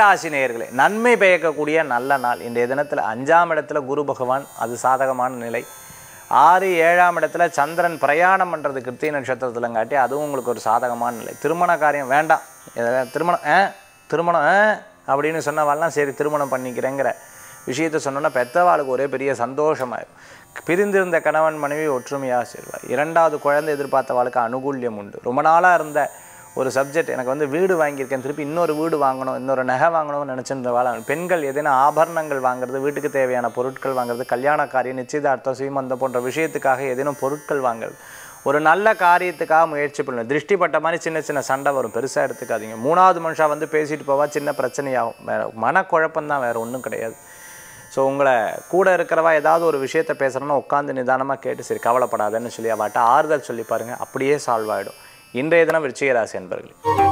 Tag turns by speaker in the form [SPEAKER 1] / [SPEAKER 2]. [SPEAKER 1] ராசி நேயர்களே நன்மை பெயர்க்கக்கூடிய நல்ல நாள் இன்றைய தினத்தில் அஞ்சாம் இடத்துல குரு பகவான் அது சாதகமான நிலை ஆறு ஏழாம் இடத்துல சந்திரன் பிரயாணம் பண்ணுறது கிருத்திய நட்சத்திரத்தில் காட்டி அதுவும் உங்களுக்கு ஒரு சாதகமான நிலை திருமண காரியம் வேண்டாம் இதெல்லாம் திருமணம் திருமணம் அப்படின்னு சொன்னவாள்லாம் சரி திருமணம் பண்ணிக்கிறேங்கிற விஷயத்தை சொன்னோன்னா பெத்தவாளுக்கு ஒரே பெரிய சந்தோஷமாயிடும் பிரிந்திருந்த கணவன் மனைவி ஒற்றுமையாக சேர்வார் இரண்டாவது குழந்தை எதிர்பார்த்தவாளுக்கு அனுகூல்யம் உண்டு ரொம்ப நாளாக இருந்த ஒரு சப்ஜெக்ட் எனக்கு வந்து வீடு வாங்கியிருக்கேன் திருப்பி இன்னொரு வீடு வாங்கணும் இன்னொரு நகை வாங்கணும்னு நினச்சிருந்த வாழ பெண்கள் எதனா ஆபரணங்கள் வாங்குறது வீட்டுக்கு தேவையான பொருட்கள் வாங்குறது கல்யாண காரியம் நிச்சயதார்த்தம் சீமந்தம் போன்ற விஷயத்துக்காக ஏதேனும் பொருட்கள் வாங்குறது ஒரு நல்ல காரியத்துக்காக முயற்சி பண்ணணும் திருஷ்டிப்பட்ட மாதிரி சின்ன சின்ன சண்டை வரும் பெருசாக எடுத்துக்காதீங்க மூணாவது மனுஷா வந்து பேசிட்டு போவா சின்ன பிரச்சனையாகும் வேறு தான் வேறு ஒன்றும் கிடையாது ஸோ உங்களை கூட இருக்கிறவா ஏதாவது ஒரு விஷயத்த பேசுகிறோன்னா உட்காந்து நிதானமாக கேட்டு சரி கவலைப்படாதன்னு சொல்லி அவட்ட ஆறுதல் சொல்லி பாருங்கள் அப்படியே சால்வ் ஆகிடும் இன்றைய தினம் விருச்சிக ராசி